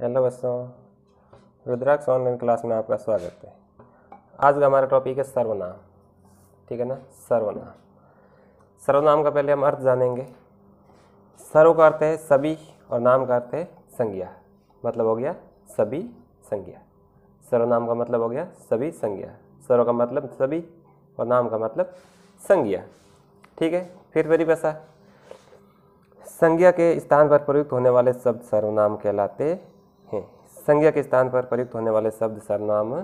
Hello बच्चों रुद्राक्ष online class में आपका स्वागत है। आज का हमारा टॉपिक है सर्वनाम, ठीक है ना? सर्वनाम। सर्वनाम का पहले हम अर्थ जानेंगे। सर्व का अर्थ है सभी और नाम का अर्थ है संज्ञा मतलब हो गया सभी संज्ञा। सर्वनाम का मतलब हो गया सभी संज्ञा। सर्व का मतलब सभी और नाम का मतलब संज्ञा, ठीक है? फिर परिभाषा। संज्ञा के स्थान पर प्रयुक्त होने वाले शब्द सर्वनाम कहलाते हैं। संज्ञा के स्थान पर प्रयुक्त होने वाले शब्द सर्वनाम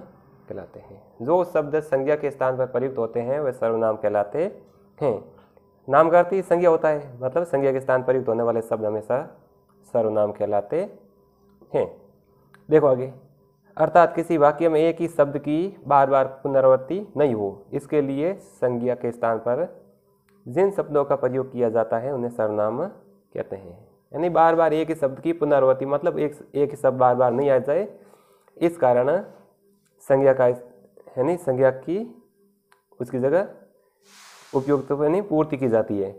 कहलाते हैं। जो शब्द संज्ञा के स्थान पर प्रयुक्त होते हैं, वे सर्वनाम कहलाते हैं। नाम का अर्थ ही संज्ञा होता है। मतलब संज्ञा के स्थान पर प्रयुक्त होने वाले शब्द हमेशा सर्वनाम कहलाते हैं। देखो आगे। अर्थात किसी वाक्य में एक ही शब्द की बार बार पुनरावृत्ति नहीं हो, इसके लिए संज्ञा के स्थान पर जिन शब्दों का प्रयोग किया जाता है, उन्हें सर्वनाम कहते हैं। यानी बार बार एक ही शब्द की पुनरावृत्ति मतलब एक एक ही शब्द बार बार नहीं आ जाए। इस कारण संज्ञा का यानी संज्ञा की, उसकी जगह उपयुक्त तो यानी पूर्ति की जाती है।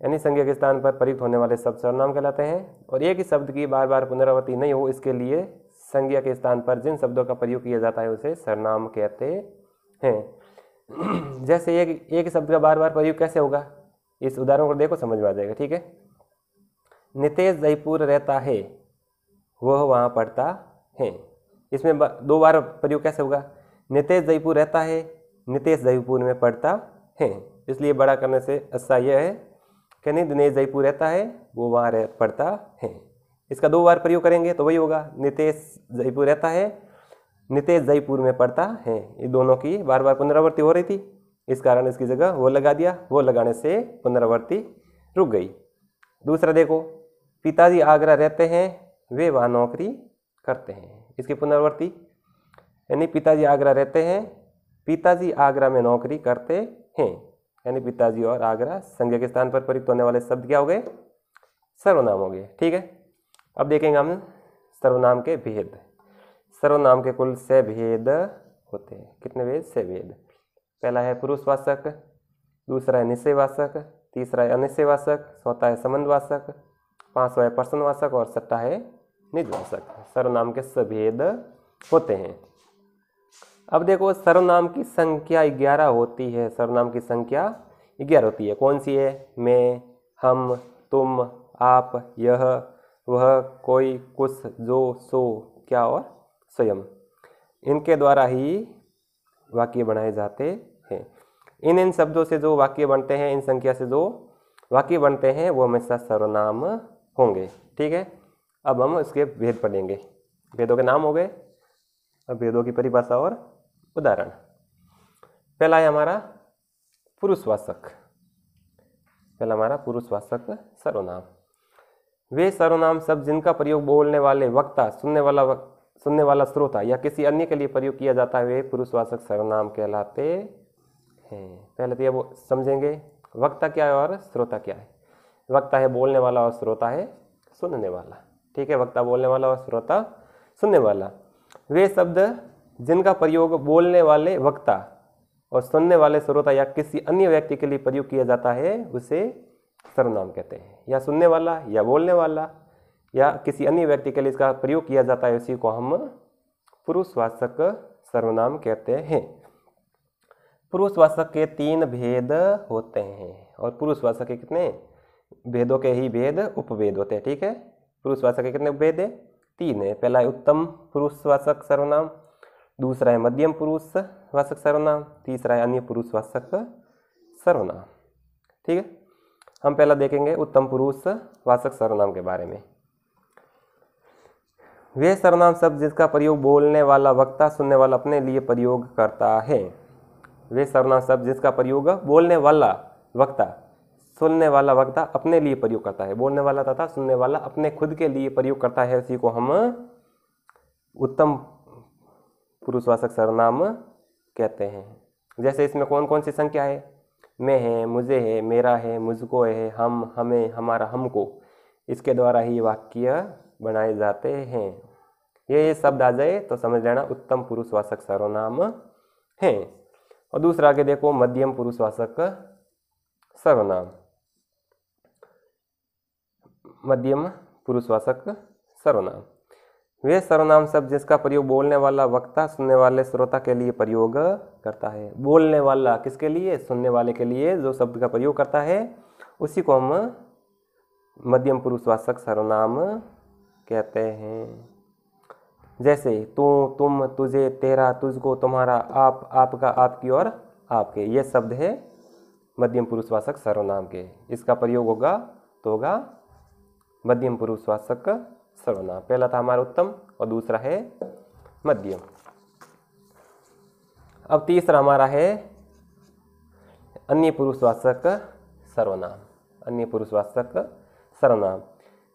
यानी संज्ञा के स्थान पर प्रयुक्त होने वाले शब्द सर्वनाम कहलाते हैं और एक ही शब्द की बार बार पुनरावृत्ति नहीं हो, इसके लिए संज्ञा के स्थान पर जिन शब्दों का प्रयोग किया जाता है, उसे सर्वनाम कहते हैं। जैसे एक एक शब्द का बार बार प्रयोग कैसे होगा? इस उदाहरण को देखो, समझ में आ जाएगा, ठीक है? नितेश जयपुर रहता है, वह वहाँ पढ़ता है। इसमें दो बार प्रयोग कैसे होगा? नितेश जयपुर रहता है, नितेश जयपुर में पढ़ता है। इसलिए बड़ा करने से अच्छा यह है कि नहीं, दिनेश जयपुर रहता है, वो वहाँ रह, पढ़ता है। इसका दो बार प्रयोग करेंगे तो वही होगा। नितेश जयपुर रहता है, नितेश जयपुर में पढ़ता है। ये दोनों की बार बार पुनरावृत्ति हो रही थी। इस कारण इसकी जगह वो लगा दिया। वो लगाने से पुनरावृत्ति रुक गई। दूसरा देखो पिताजी आगरा रहते हैं, वे वहाँ नौकरी करते हैं। इसकी पुनरावृत्ति यानी पिताजी आगरा रहते हैं, पिताजी आगरा में नौकरी करते हैं। यानी पिताजी और आगरा संज्ञा के स्थान पर प्रयुक्त होने वाले शब्द क्या हो गए? सर्वनाम हो गए। ठीक है? अब देखेंगे हम सर्वनाम के भेद। सर्वनाम के कुल से भेद होते हैं। कितने भेद? से भेद। पहला है पुरुषवाचक दूसरा है निश्चयवाचक तीसरा है अनिश्चयवाचक चौथा है संबंधवाचक पांचवा है, प्रश्नवाचक और छठा है निजवाचक सर्वनाम के सभेद होते हैं। अब देखो, सर्वनाम की संख्या ग्यारह होती है। सर्वनाम की संख्या ग्यारह होती है। कौन सी है? मैं, हम, तुम, आप, यह, वह, कोई कुछ जो, सो, क्या और स्वयं। इनके द्वारा ही वाक्य बनाए जाते हैं। इन इन शब्दों से जो वाक्य बनते हैं, इन संख्या से जो वाक्य बनते हैं, वो हमेशा सर्वनाम होंगे ठीक है? अब हम इसके भेद पढ़ेंगे। भेदों के नाम हो गए अब भेदों की परिभाषा और उदाहरण। पहला है हमारा पुरुषवाचक पहला हमारा पुरुषवाचक सर्वनाम। वे सर्वनाम शब्द जिनका प्रयोग बोलने वाले वक्ता सुनने वाला वक्त, सुनने वाला श्रोता या किसी अन्य के लिए प्रयोग किया जाता है वे पुरुषवाचक सर्वनाम कहलाते हैं। पहले तो ये वो समझेंगे वक्ता क्या है और श्रोता क्या है। वक्ता है बोलने वाला और श्रोता है सुनने वाला। ठीक है, वक्ता बोलने वाला और श्रोता सुनने वाला। वे शब्द जिनका प्रयोग बोलने वाले वक्ता और सुनने वाले श्रोता या किसी अन्य व्यक्ति के लिए प्रयोग किया जाता है, उसे सर्वनाम कहते हैं। या सुनने वाला या बोलने वाला या किसी अन्य व्यक्ति के लिए इसका प्रयोग किया जाता है, उसी को हम पुरुषवाचक सर्वनाम कहते हैं। पुरुषवाचक के तीन भेद होते हैं। और पुरुषवाचक के कितने? भेदों के ही भेद उपभेद होते हैं ठीक है? पुरुषवाचक के कितने भेद है? तीन है। पहला है उत्तम पुरुषवाचक सर्वनाम, दूसरा है मध्यम पुरुषवाचक सर्वनाम, तीसरा है अन्य पुरुषवाचक सर्वनाम, ठीक है? हम पहला देखेंगे उत्तम पुरुषवाचक सर्वनाम के बारे में। वे सर्वनाम शब्द जिसका प्रयोग बोलने वाला, वक्ता, सुनने वाला अपने लिए प्रयोग करता है। वे सर्वनाम शब्द जिसका प्रयोग बोलने वाला, वक्ता सुनने वाला वक्ता अपने लिए प्रयोग करता है। बोलने वाला तथा सुनने वाला अपने खुद के लिए प्रयोग करता है। उसी को हम उत्तम पुरुषवाचक सर्वनाम कहते हैं। जैसे इसमें कौन कौन सी संख्या है? मैं है, मुझे है, मेरा है, मुझको है, हम, हमें, हमारा, हमको। इसके द्वारा ही वाक्य बनाए जाते हैं। ये ये शब्द आ जाए तो समझ लेना उत्तम पुरुषवाचक सर्वनाम है। और दूसरा आगे देखो, मध्यम पुरुषवाचक सर्वनाम। मध्यम पुरुषवाचक सर्वनाम। वे सर्वनाम शब्द जिसका प्रयोग बोलने वाला वक्ता सुनने वाले श्रोता के लिए प्रयोग करता है। बोलने वाला किसके लिए? सुनने वाले के लिए जो शब्द का प्रयोग करता है, उसी को हम मध्यम पुरुषवाचक सर्वनाम कहते हैं। जैसे, तू, तुम, तुझे, तेरा, तुझको, तुम्हारा, आप, आपका, आपकी और आपके। ये शब्द है मध्यम पुरुषवाचक सर्वनाम के। इसका प्रयोग होगा तो होगा मध्यम पुरुषवाचक सर्वनाम। पहला था हमारा उत्तम और दूसरा है मध्यम। अब तीसरा हमारा है अन्य पुरुषवाचक सर्वनाम। अन्य पुरुषवाचक सर्वनाम।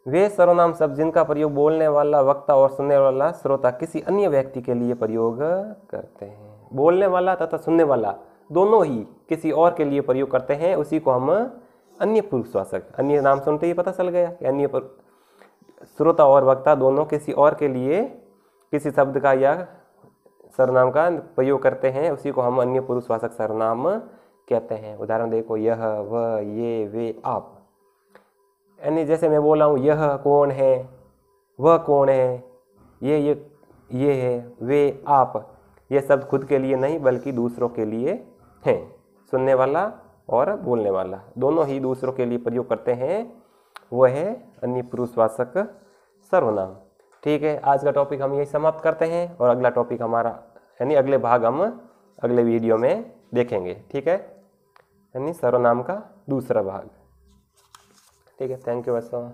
वे सर्वनाम शब्द जिनका प्रयोग बोलने वाला, वक्ता और सुनने वाला श्रोता किसी अन्य व्यक्ति के लिए प्रयोग करते हैं। बोलने वाला तथा सुनने वाला दोनों ही किसी और के लिए प्रयोग करते हैं, उसी को हम अन्य पुरुष पुरुषवाचक अन्य नाम सुनते ही पता चल गया कि अन्य श्रोता और वक्ता दोनों किसी और के लिए किसी शब्द का या सरनाम का प्रयोग करते हैं, उसी को हम अन्य पुरुष पुरुषवाचक सरनाम कहते हैं। उदाहरण देखो, यह वह ये, वे, आप। यानी जैसे मैं बोला हूँ, यह कौन है, वह कौन है, ये ये ये है, वे, आप। ये शब्द खुद के लिए नहीं, बल्कि दूसरों के लिए हैं। सुनने वाला और बोलने वाला। दोनों ही दूसरों के लिए प्रयोग करते हैं। वह है अन्य पुरुषवासक सर्वनाम। ठीक है, आज का टॉपिक हम यही समाप्त करते हैं और अगला टॉपिक हमारा, यानी अगले भाग हम अगले वीडियो में देखेंगे। ठीक है, यानी सर्वनाम का दूसरा भाग। ठीक है थैंक यू बच्चों